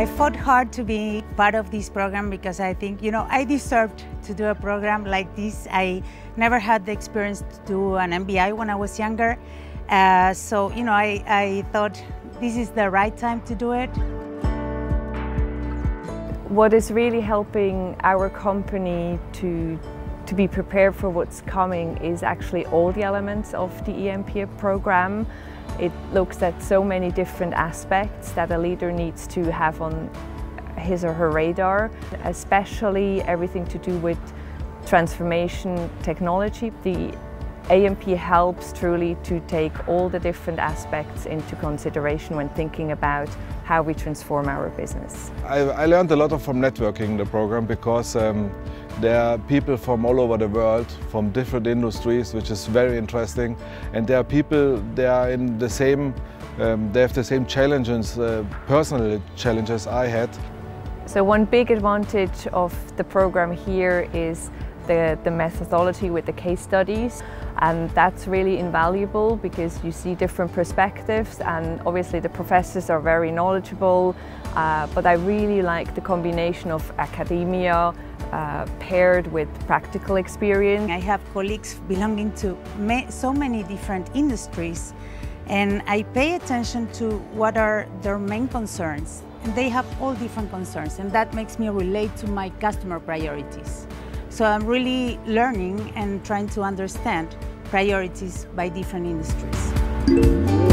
I fought hard to be part of this program because I think, you know, I deserved to do a program like this. I never had the experience to do an MBA when I was younger. Uh, so, you know, I, I thought this is the right time to do it. What is really helping our company to to be prepared for what's coming is actually all the elements of the AMP program. It looks at so many different aspects that a leader needs to have on his or her radar, especially everything to do with transformation technology. The AMP helps truly to take all the different aspects into consideration when thinking about how we transform our business. I, I learned a lot from networking the program because um, there are people from all over the world, from different industries, which is very interesting. And there are people, they are in the same, um, they have the same challenges, uh, personal challenges I had. So one big advantage of the program here is the, the methodology with the case studies and that's really invaluable because you see different perspectives and obviously the professors are very knowledgeable uh, but I really like the combination of academia uh, paired with practical experience. I have colleagues belonging to so many different industries and I pay attention to what are their main concerns and they have all different concerns and that makes me relate to my customer priorities. So I'm really learning and trying to understand priorities by different industries.